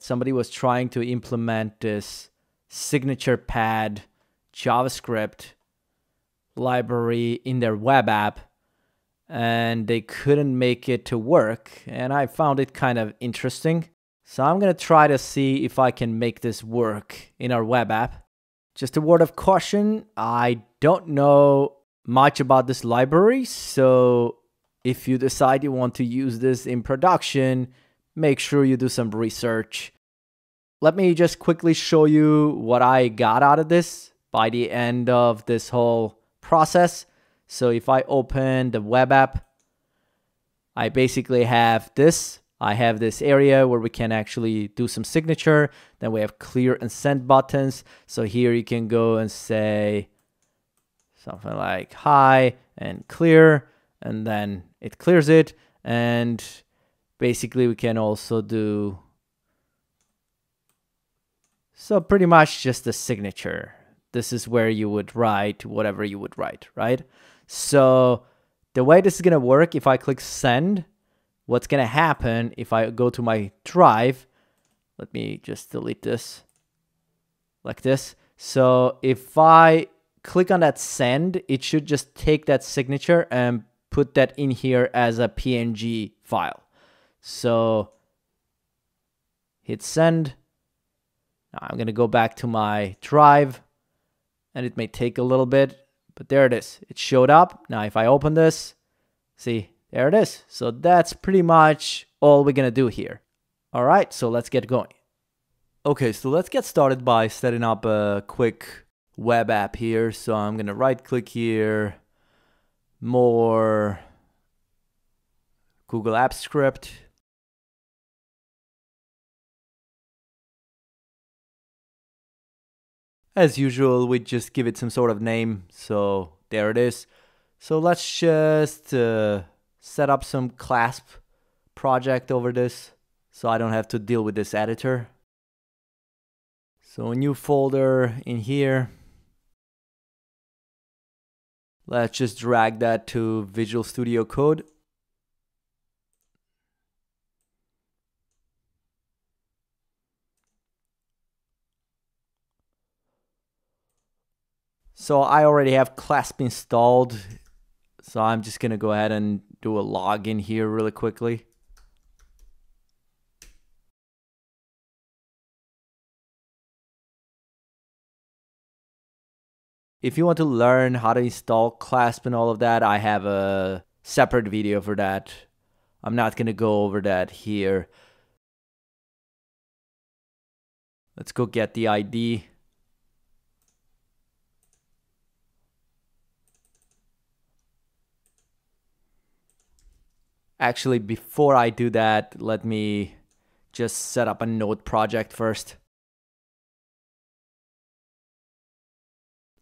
somebody was trying to implement this signature pad JavaScript library in their web app and they couldn't make it to work and I found it kind of interesting. So I'm going to try to see if I can make this work in our web app. Just a word of caution, I don't know much about this library, so if you decide you want to use this in production, make sure you do some research. Let me just quickly show you what I got out of this by the end of this whole process. So if I open the web app, I basically have this. I have this area where we can actually do some signature. Then we have clear and send buttons. So here you can go and say something like hi and clear, and then it clears it. And basically we can also do so pretty much just a signature. This is where you would write whatever you would write, right? So the way this is going to work, if I click send, what's going to happen if I go to my drive, let me just delete this like this. So if I click on that send, it should just take that signature and put that in here as a PNG file. So hit send. Now I'm going to go back to my drive and it may take a little bit, but there it is. It showed up. Now if I open this, see, there it is. So that's pretty much all we're going to do here. All right, so let's get going. Okay, so let's get started by setting up a quick web app here. So I'm going to right click here, more Google Apps Script. As usual, we just give it some sort of name. So there it is. So let's just uh, set up some Clasp project over this so I don't have to deal with this editor. So a new folder in here. Let's just drag that to Visual Studio Code. So I already have Clasp installed. So I'm just going to go ahead and do a login here really quickly. If you want to learn how to install Clasp and all of that, I have a separate video for that. I'm not going to go over that here. Let's go get the ID. Actually, before I do that, let me just set up a node project first.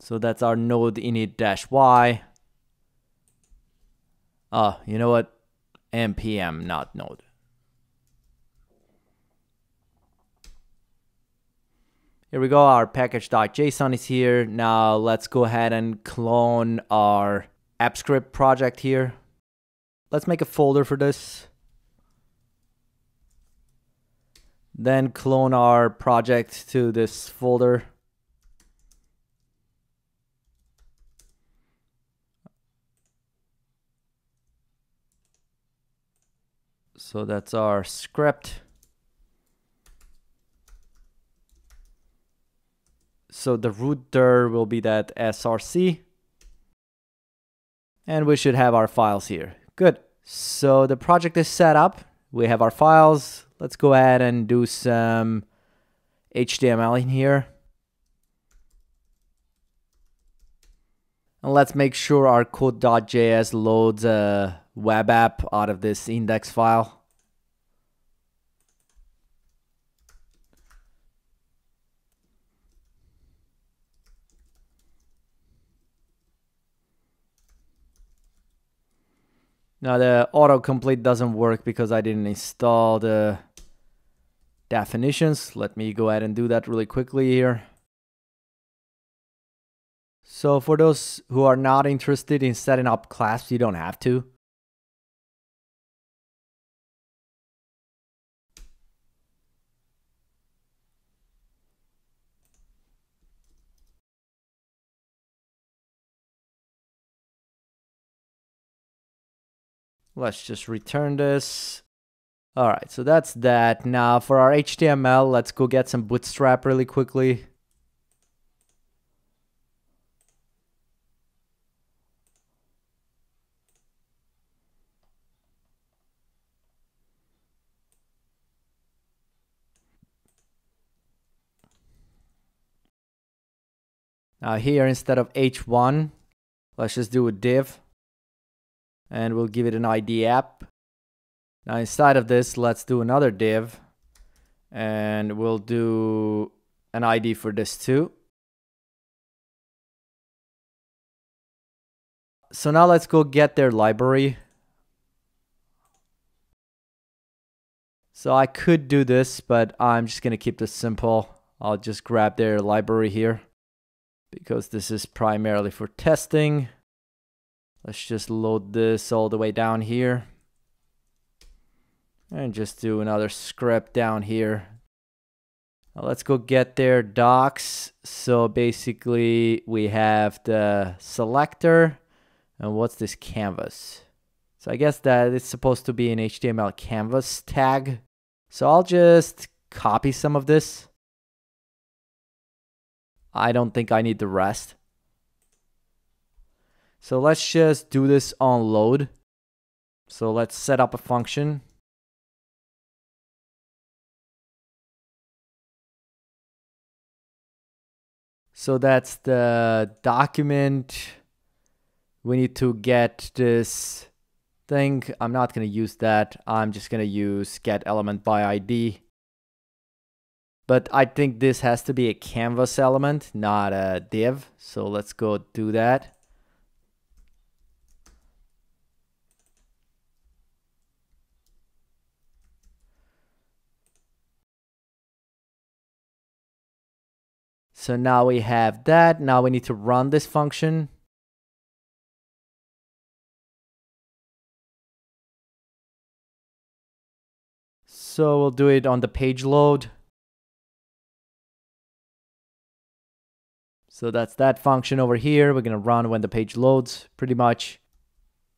So that's our node init dash y. Oh, you know what? npm, not node. Here we go, our package.json is here. Now let's go ahead and clone our app script project here. Let's make a folder for this. Then clone our project to this folder. So that's our script. So the root dir will be that src. And we should have our files here. Good. So the project is set up. We have our files. Let's go ahead and do some HTML in here. And let's make sure our code.js loads a web app out of this index file. Now the autocomplete doesn't work because I didn't install the definitions. Let me go ahead and do that really quickly here. So for those who are not interested in setting up Clasp, you don't have to. Let's just return this. All right, so that's that. Now for our HTML, let's go get some bootstrap really quickly. Now here, instead of h1, let's just do a div. And we'll give it an ID app. Now inside of this, let's do another div. And we'll do an ID for this too. So now let's go get their library. So I could do this, but I'm just going to keep this simple. I'll just grab their library here because this is primarily for testing. Let's just load this all the way down here. And just do another script down here. Now let's go get their docs. So basically we have the selector and what's this canvas? So I guess that it's supposed to be an HTML canvas tag. So I'll just copy some of this I don't think I need the rest. So let's just do this on load. So let's set up a function. So that's the document. We need to get this thing. I'm not going to use that. I'm just going to use get element by ID. But I think this has to be a canvas element, not a div. So let's go do that. So now we have that. Now we need to run this function. So we'll do it on the page load. So that's that function over here. We're going to run when the page loads pretty much.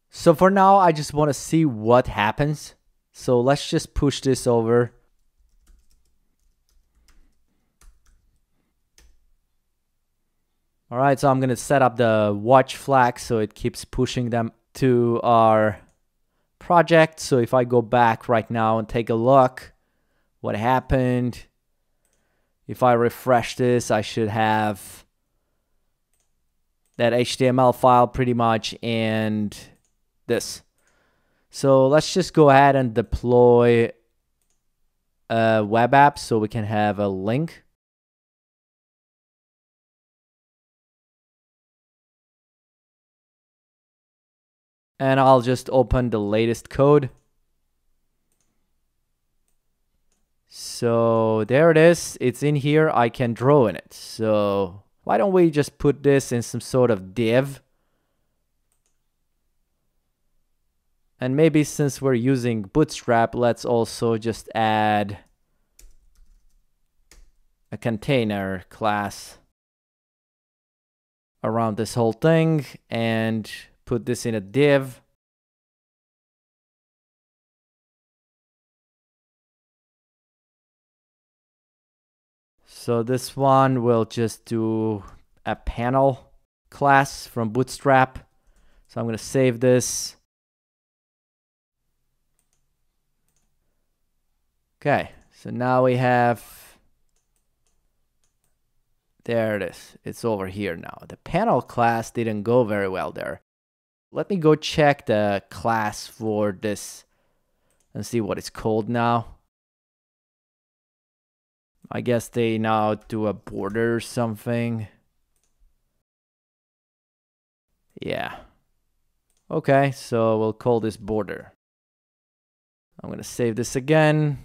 So for now, I just want to see what happens. So let's just push this over. All right, so I'm going to set up the watch flag so it keeps pushing them to our project. So if I go back right now and take a look, what happened? If I refresh this, I should have that HTML file pretty much and this. So let's just go ahead and deploy a web app so we can have a link. And I'll just open the latest code. So there it is. It's in here. I can draw in it. So why don't we just put this in some sort of div? And maybe since we're using Bootstrap, let's also just add a container class around this whole thing and put this in a div. So this one will just do a panel class from Bootstrap. So I'm going to save this. Okay, so now we have, there it is. It's over here now. The panel class didn't go very well there. Let me go check the class for this and see what it's called now. I guess they now do a border or something. Yeah. Okay, so we'll call this border. I'm going to save this again.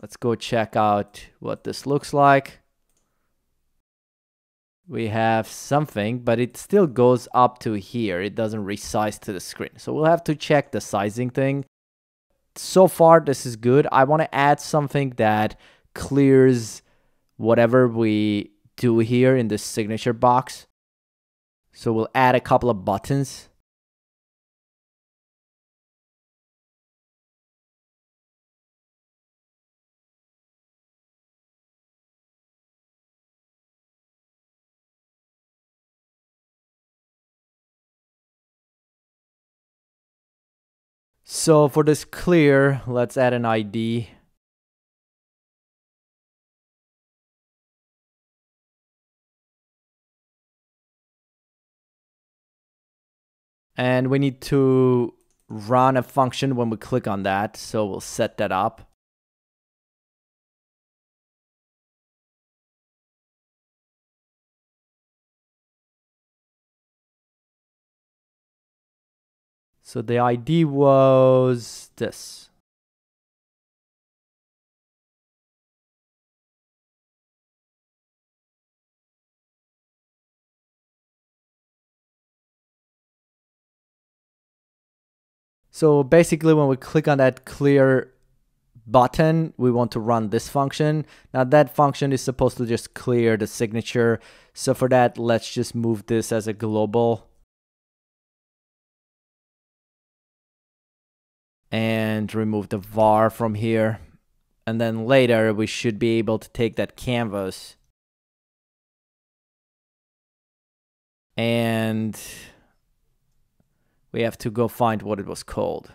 Let's go check out what this looks like. We have something, but it still goes up to here. It doesn't resize to the screen. So we'll have to check the sizing thing. So far, this is good. I want to add something that clears whatever we do here in the signature box. So we'll add a couple of buttons. So for this clear, let's add an ID. And we need to run a function when we click on that. So we'll set that up. So the ID was this. So basically when we click on that clear button, we want to run this function. Now that function is supposed to just clear the signature. So for that, let's just move this as a global. And remove the var from here. And then later we should be able to take that canvas and we have to go find what it was called.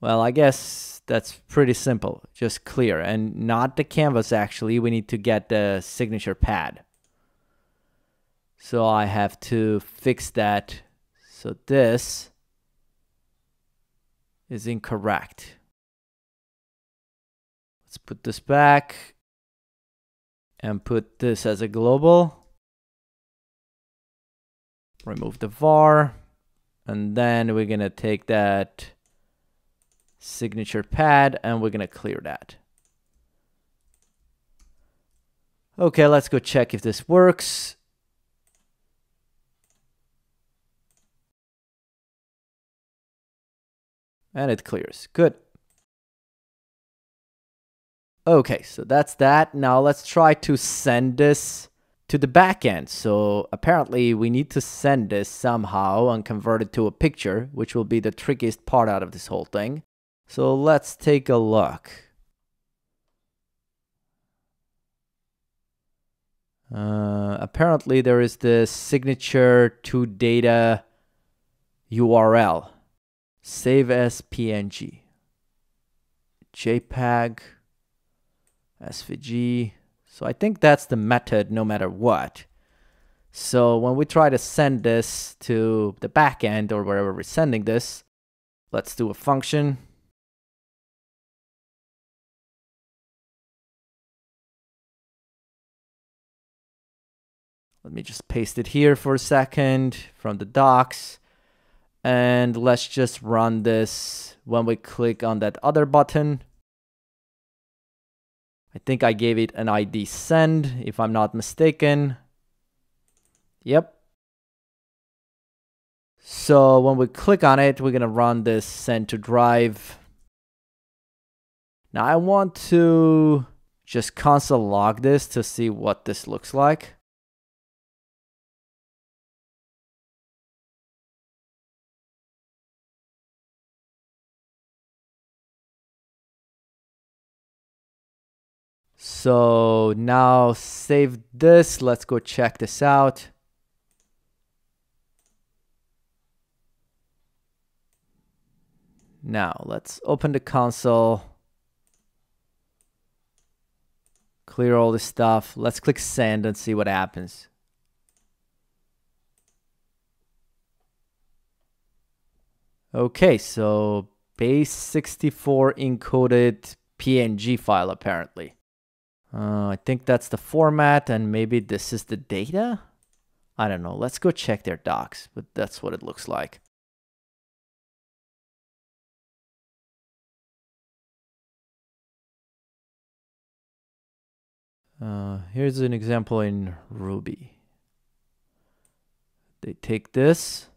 Well, I guess that's pretty simple, just clear. And not the canvas actually, we need to get the signature pad. So I have to fix that. So this is incorrect. Let's put this back and put this as a global. Remove the var. And then we're going to take that signature pad and we're going to clear that. Okay, let's go check if this works. And it clears. Good. Okay, so that's that. Now let's try to send this to the backend. So apparently we need to send this somehow and convert it to a picture, which will be the trickiest part out of this whole thing. So let's take a look. Uh, apparently there is the signature to data URL save as PNG, JPEG, SVG. So I think that's the method no matter what. So when we try to send this to the backend or wherever we're sending this, let's do a function. Let me just paste it here for a second from the docs. And let's just run this when we click on that other button. I think I gave it an ID send, if I'm not mistaken. Yep. So when we click on it, we're going to run this send to drive. Now I want to just console log this to see what this looks like. So now save this. Let's go check this out. Now let's open the console. Clear all this stuff. Let's click send and see what happens. Okay, so base 64 encoded PNG file apparently. Uh, I think that's the format and maybe this is the data. I don't know. Let's go check their docs, but that's what it looks like. Uh, here's an example in Ruby. They take this,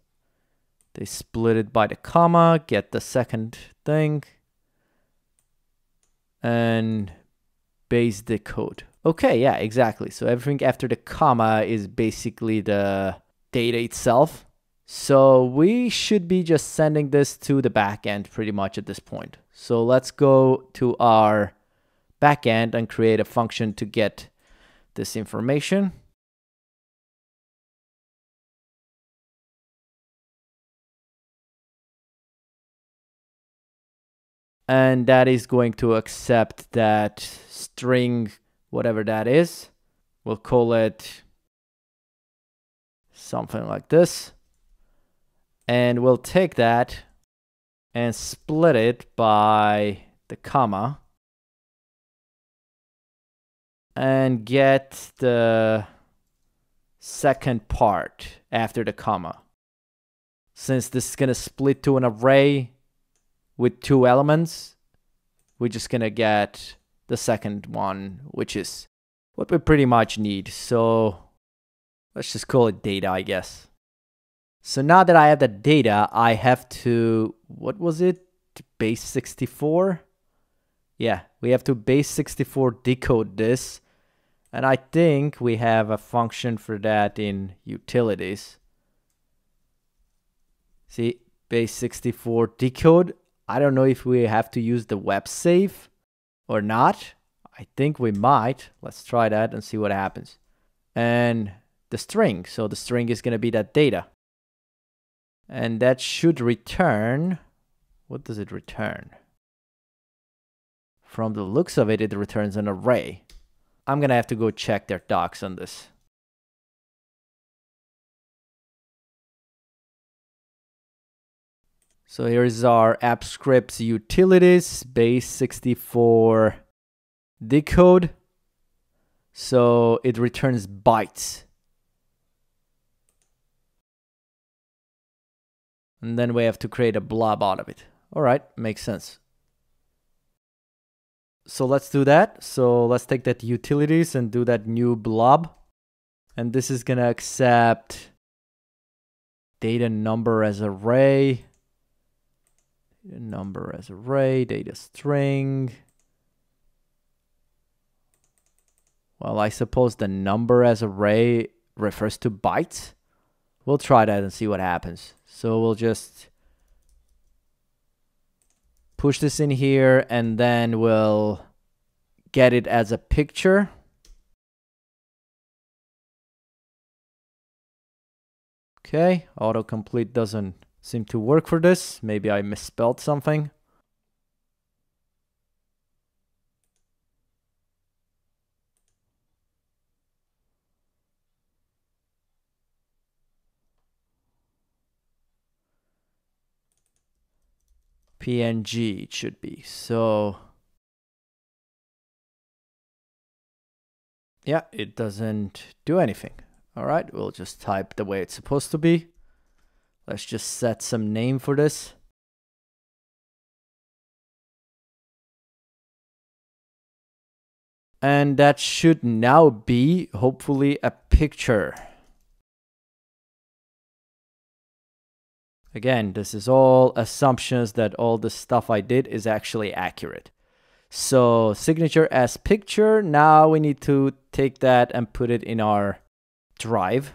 they split it by the comma, get the second thing, and base the code. Okay, yeah, exactly. So everything after the comma is basically the data itself. So we should be just sending this to the backend pretty much at this point. So let's go to our backend and create a function to get this information. And that is going to accept that string, whatever that is. We'll call it something like this. And we'll take that and split it by the comma and get the second part after the comma. Since this is going to split to an array with two elements, we're just going to get the second one, which is what we pretty much need. So let's just call it data, I guess. So now that I have the data, I have to, what was it? Base 64? Yeah, we have to base 64 decode this. And I think we have a function for that in utilities. See, base 64 decode. I don't know if we have to use the web safe or not. I think we might. Let's try that and see what happens. And the string. So the string is going to be that data. And that should return. What does it return? From the looks of it, it returns an array. I'm going to have to go check their docs on this. So here's our app scripts utilities base 64 decode. So it returns bytes. And then we have to create a blob out of it. All right, makes sense. So let's do that. So let's take that utilities and do that new blob. And this is to accept data number as array, number as array, data string. Well, I suppose the number as array refers to bytes. We'll try that and see what happens. So we'll just push this in here and then we'll get it as a picture. Okay, autocomplete doesn't seem to work for this. Maybe I misspelled something. PNG it should be. So yeah, it doesn't do anything. All right, we'll just type the way it's supposed to be. Let's just set some name for this. And that should now be, hopefully, a picture. Again, this is all assumptions that all the stuff I did is actually accurate. So signature as picture. Now we need to take that and put it in our drive.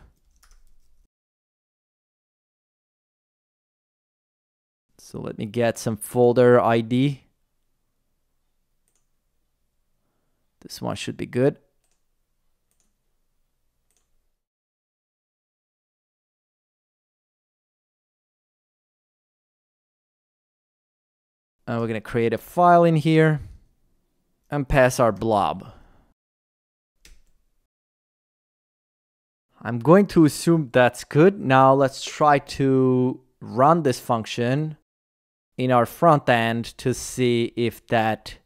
So let me get some folder ID. This one should be good. And we're going to create a file in here and pass our blob. I'm going to assume that's good. Now let's try to run this function in our front end to see if that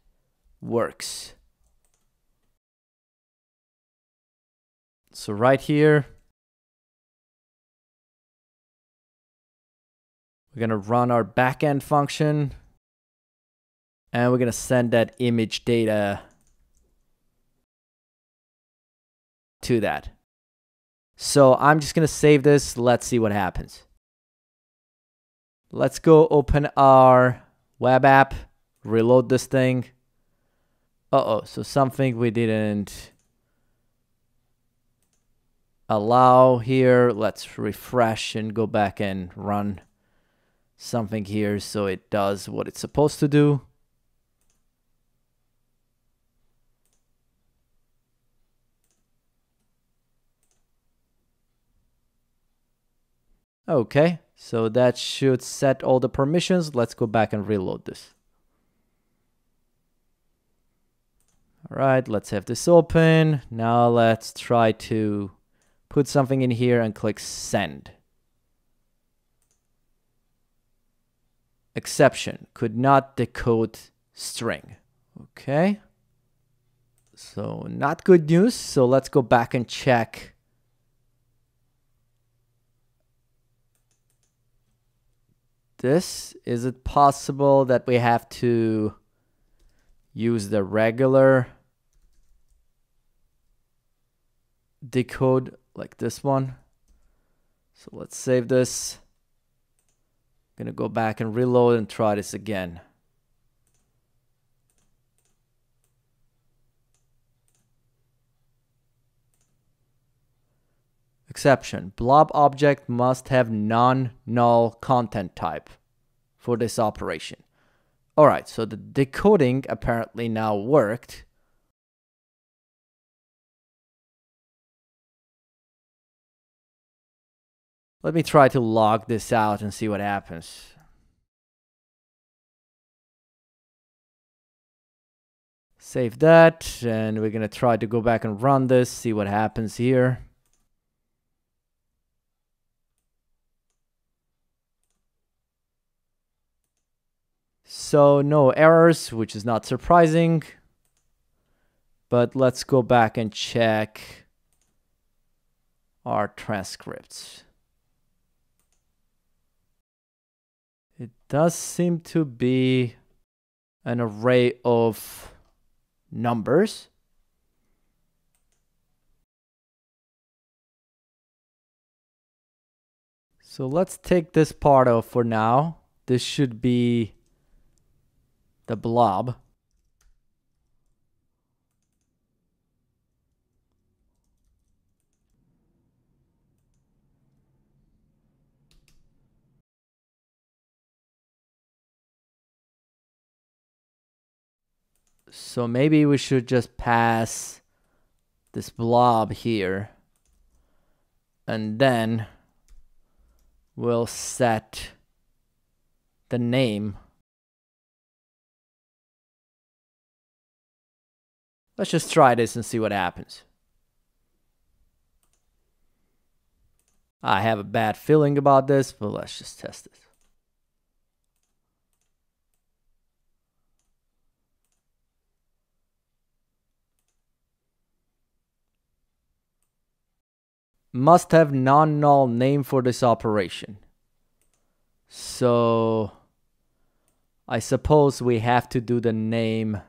works. So right here, we're going to run our backend function and we're going to send that image data to that. So I'm just going to save this. Let's see what happens. Let's go open our web app, reload this thing. Uh-oh, so something we didn't allow here. Let's refresh and go back and run something here so it does what it's supposed to do. Okay, so that should set all the permissions. Let's go back and reload this. All right, let's have this open. Now let's try to put something in here and click send. Exception, could not decode string. Okay. So not good news. So let's go back and check. This, is it possible that we have to use the regular decode like this one. So let's save this. I'm gonna go back and reload and try this again. Exception. Blob object must have non-null content type for this operation. Alright, so the decoding apparently now worked. Let me try to log this out and see what happens. Save that, and we're gonna try to go back and run this, see what happens here. So no errors, which is not surprising. But let's go back and check our transcripts. It does seem to be an array of numbers. So let's take this part off for now. This should be the blob. So maybe we should just pass this blob here. And then we'll set the name Let's just try this and see what happens. I have a bad feeling about this, but let's just test it. Must have non-null name for this operation. So I suppose we have to do the name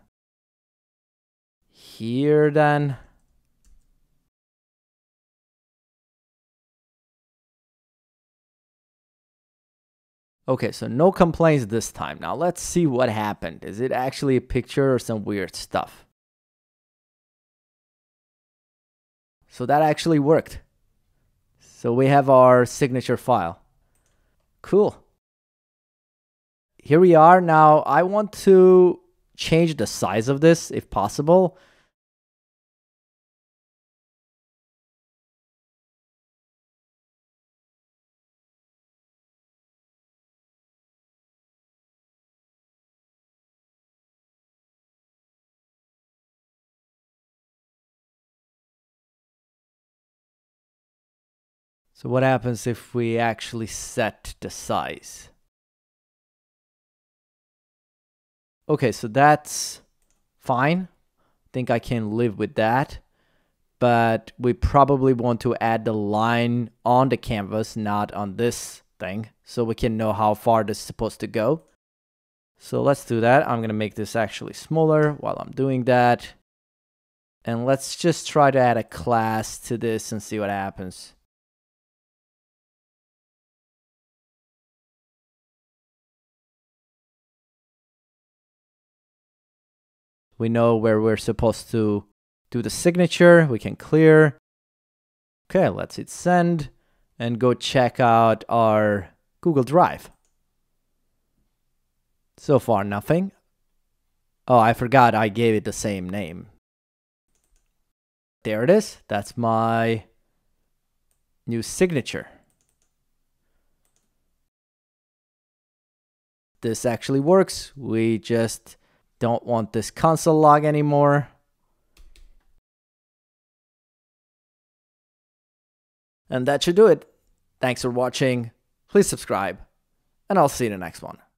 here then. Okay, so no complaints this time. Now let's see what happened. Is it actually a picture or some weird stuff? So that actually worked. So we have our signature file. Cool. Here we are. Now I want to change the size of this if possible. So what happens if we actually set the size? Okay, so that's fine. I think I can live with that. But we probably want to add the line on the canvas, not on this thing, so we can know how far this is supposed to go. So let's do that. I'm going to make this actually smaller while I'm doing that. And let's just try to add a class to this and see what happens. We know where we're supposed to do the signature. We can clear. Okay, let's hit send and go check out our Google Drive. So far, nothing. Oh, I forgot I gave it the same name. There it is. That's my new signature. This actually works. We just don't want this console log anymore. And that should do it. Thanks for watching. Please subscribe, and I'll see you in the next one.